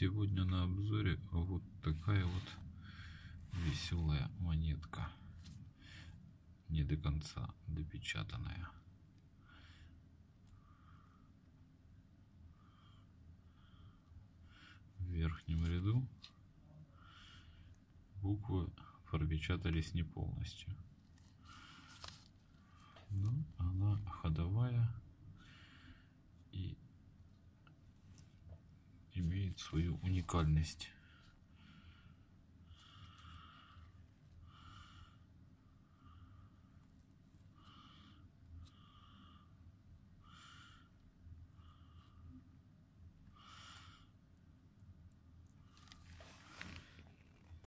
Сегодня на обзоре вот такая вот веселая монетка. Не до конца допечатанная. В верхнем ряду буквы пропечатались не полностью. Имеет свою уникальность.